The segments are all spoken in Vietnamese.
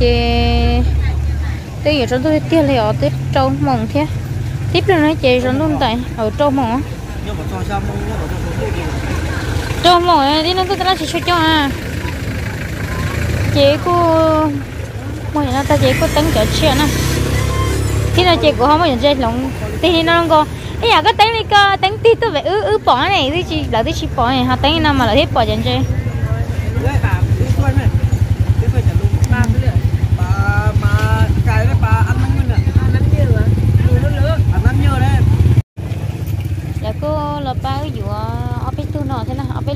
chị tôi ở trong tôi tiền liệu tiếp trâu mỏng thế. Tiếp là nói chị trong luôn tại ở trâu mỏng tiền trâu mỏng đi nó tôi đã chỉ cho cho à. Chị cô mọi người ta chị cô tấn cho chuyện nè thì là chị của họ mọi người chơi lồng thì nó có ấy à cái tấn này cơ tấn tí tôi phải ư ư bỏ này thì chị là tí chị bỏ này họ tấn nào mà là hết bỏ chân chơi đấy bà đi quay này đi quay trả luôn ba cái này bà mà cái đấy bà ăn năm mươi này ăn năm nhiều à nhiều nữa ăn năm nhiều đấy dạ cô là ba cái vụ ở bên tu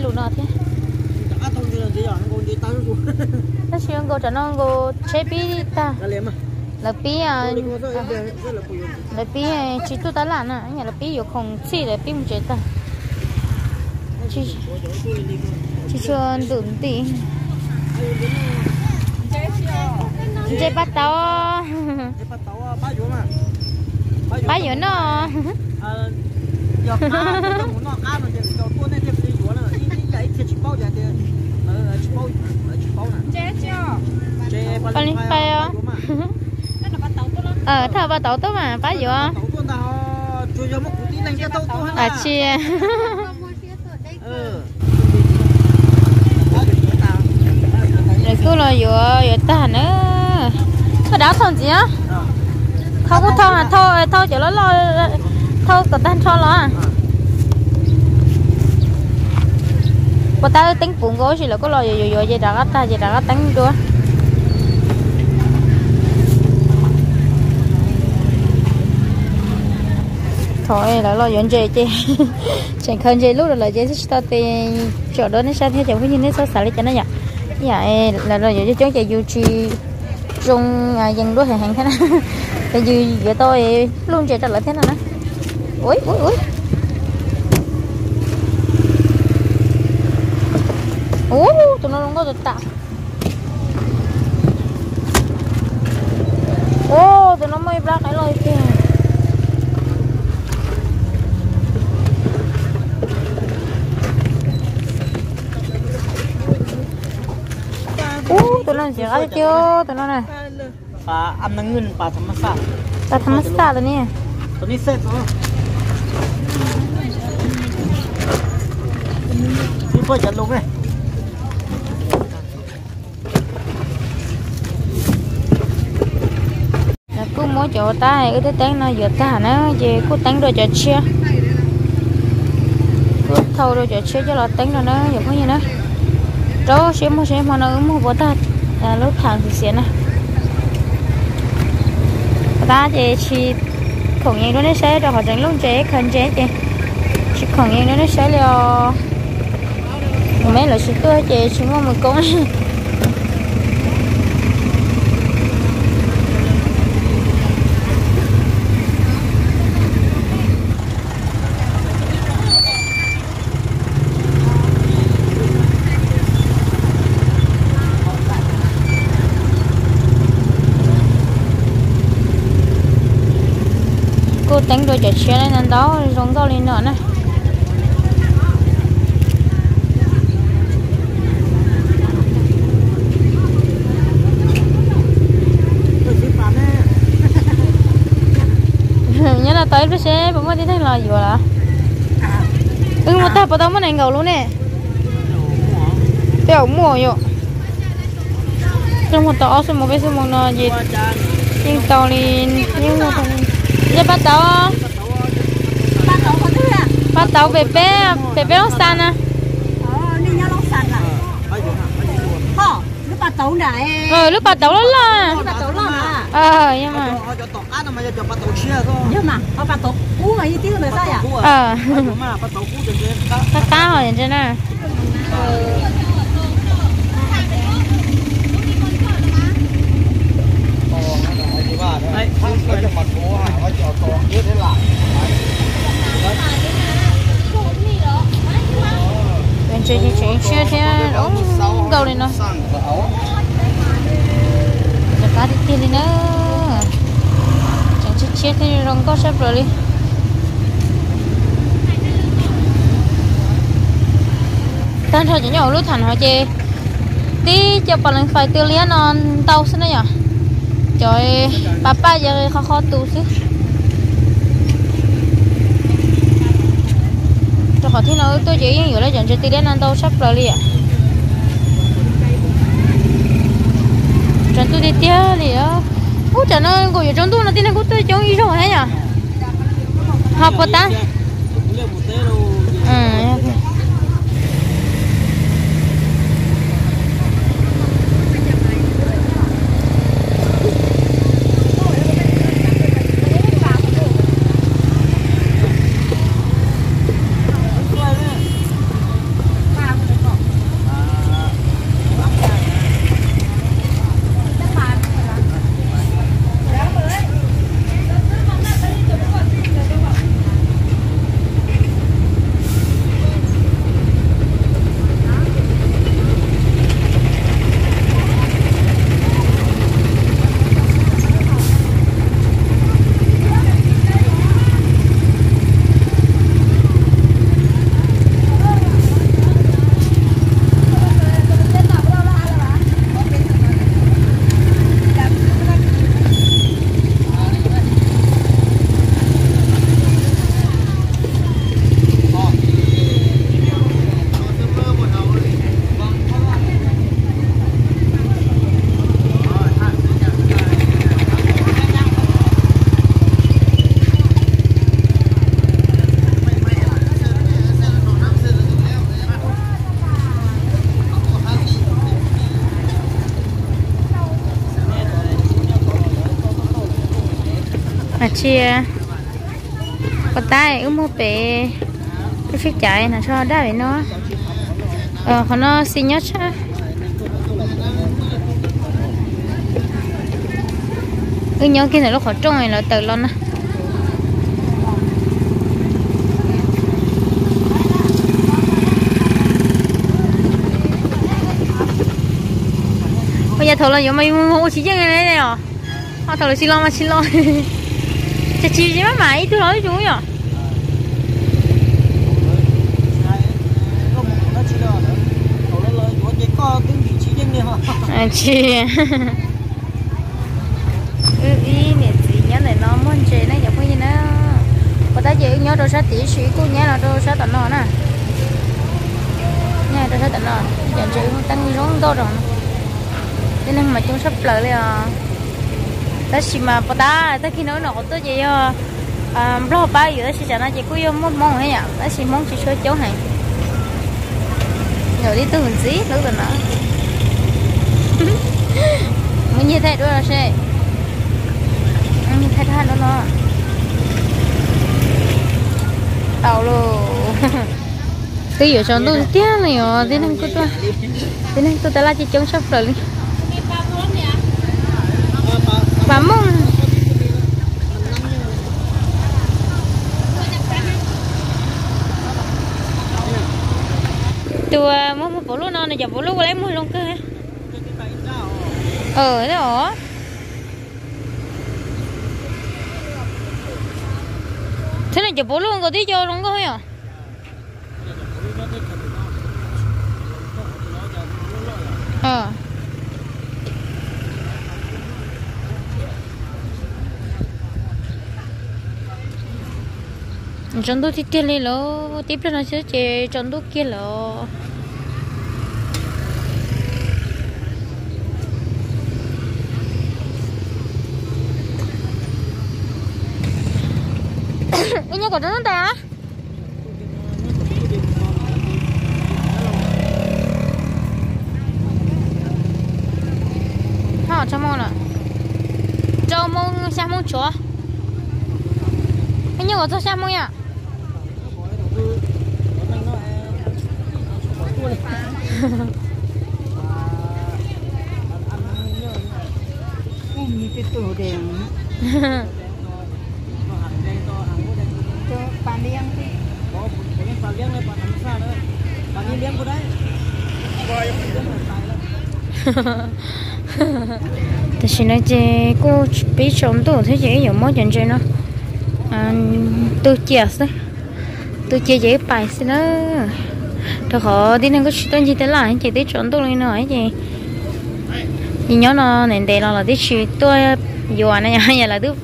nọ lù nọ thế à là à nó chỉ có cho nó có chế bí ta. À? Là bí à là là bí chỉ tu ta làm à? Nhà là bí có không chỉ là bí một chế ta. Chỉ chỉ cho đừng tí. Chế bắt tàu bắt nó. ờ giờ cá nó nó cá nó chỉ cho tuôn này thì đi chỗ nữa đi đi ờ chỉ bao chỉ bao nè chế chưa? Chế bắt lên phải à cái là bắt tàu tôi lắm ờ thao bắt tao tốt mà tàu tàu tuôn à chia. Ừ. Rồi cứ lo vừa vừa ta nữa. Cái đó thằng gì á thâu có thâu à thâu thâu chỗ nó lo thâu cái tan thâu lo à có ta tính buồn gối thì là có lo rồi rồi rồi gì đã ta gì đã tính chưa thôi, là lo dọn chơi chứ. Chẳng cần chơi lúc là chơi sẽ thì chỗ đó nó sao theo chẳng có như nó sao xả lấy cho nó nhặt dạ là lo dọn cho chạy youtube chi trong à, dân đối hàng thế này tại vì giờ tôi, luôn chạy trở lại thế này nè. Ui ui ui. Oh, tu non godo ta. Oh, tu non mai black ai loi kia. Oh, tu non si ra tio, tu non na. ปลาอำนังเงินปลาธรรมศาสตร์ปลาธรรมศาสตร์ตัวนี้ตัวนี้เสร็จแล้วพี่เพื่อจะลงไลย cứ mỗi chỗ ta hay cái tán nó giờ ta nó về có tán đồ cho chia. Thâu đồ cho chia cho là tán rồi nó giờ có như nó đó sẽ mua sẽ mua nó mua của ta? Là lúc thằng thì sẽ nè. Ta chỉ chỉ khổng nhiên nó sẽ rồi họ chẳng luôn chế khẩn chế chị. Chỉ khổng những nó sẽ là mấy là sự tươi chị chúng mua một con cô tính rồi chạy xe lên đó, giống đâu lên nữa này. Nhớ là tới với xe bấm mới đi thấy là gì vậy ừ một tập bắt đầu mới này, ngầu luôn nè. Tiểu mùa yo trong một tàu số một cái số một nó gì. Nhưng tàu lên, nhưng mà tàu giờ bắt đầu. Bắt đầu về bé về bé lóc sàn à? Ờ, bắt đầu này ờ lúc bắt đầu lắm là bắt đầu lắm à? Ờ nhưng mà nhưng mà họ bắt đầu cú mà như tiếng người ta à ờ. bắt đầu ờ. cú thì bắt cá rồi trên ờ Hãy subscribe cho kênh Ghiền Mì Gõ Để không bỏ lỡ những video hấp ờ chơi chơi chơi chơi thế ông gầu lên nó giờ ta đi tiền đi nữa chẳng chơi chơi thế ông có sắp rồi đi tan thôi chỉ nhậu lúc thành họ chơi tí cho bà lên phải tiêu liên non tàu xin đấy nhở trời papa giờ khó khó tu xíu cho họ thế nào tôi chỉ yên hiểu là chẳng cho tiêu liên non tàu sắp rồi liền chẳng tôi đi tiêu liền ủa chẳng nó gọi trong tôi là tin là tôi chống ý rồi hết nhỉ? Học bữa ta ừ là chia. Có tay ướm một bể cái phía chạy là cho đá với nó. Ờ còn nó xin nhớ cha cái nhớ kia này nó khó trông này là từ luôn á. Bây giờ thầu là giống mày mua chỉ chân này này à họ thầu là xin lo mà, xin lo chả chỉ gì mà mày tôi nói chúng nhỉ? À chị. Ừ ý nè, chị nhớ này nó muốn chị nó giống như nó. Có ta chị nhớ đồ sát tỷ sĩ cô nhớ là đồ sát tận nó nè. Nhớ đồ sát tận nó giờ chị tăng giống to rồi. Cho nên mà chúng sắp lại liền à, ta chỉ mà bắt ta ta khi nói nó tôi chỉ à lo bao giờ chỉ cho nó chỉ yêu món mong hay nhỉ ta chỉ mong chỉ chơi chỗ này rồi đi từ mình gì nữa rồi nó mình như thế đó là xe mình thay thay nó nó tàu luôn cái gì cho tôi tiếc này à thế nên tôi thế nên tôi đã là chỉ chống sắp rồi Vamos. Tua mua một bộ lúa non này, giờ bộ lúa lấy mua luôn cơ hả? Ờ hả Thế này giờ bộ luôn có tí cho luôn cơ hả? Ờ. chọn đó tiếp theo lên lo tiếp theo nó sẽ chơi chọn đó kia lo anh nhớ có đó ta Hả, chào mong nè chào mong xem mong chúa. Anh nhau có cho xem mong nhá Ôm như cái tổ đèn cho bà đi ăn đi thì xin nói chị cô biết sống tổ thế chị nhiều mối chuyện chuyện nó. À, tôi chia à, sẻ tôi chia giấy bài xin đó thôi họ đi nên có chuyện tôi chỉ tới lại chỉ tới chọn tôi lên nữa chị. Nhìn nhớ nó nền đề là tới chuyện tôi dù anh nhà nhà là tôi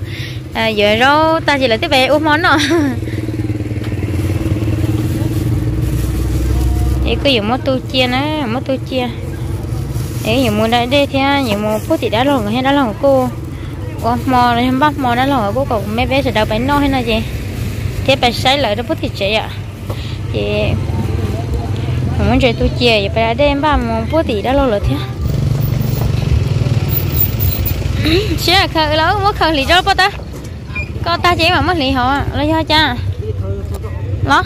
à, giờ rau ta chỉ là tới về ôm món nó ấy có dùng mót tu chia nó mót tu chia. Ấy dùng mua đây đây thì dùng mua phút thì đã lòng hay đã lòng cô? Có mò này bắt mò đã lòng bố cậu mấy bé sẽ đào bánh no hay là gì? Thế bà sai lại nó phút thì chạy ạ. Chị muốn chơi tu chè vậy phải đem ba món phút tỷ đã lâu rồi thế chứ là khờ lâu mất khơi lì cho bao ta. Có ta chỉ mà mất lì họ lấy cho cha. Lót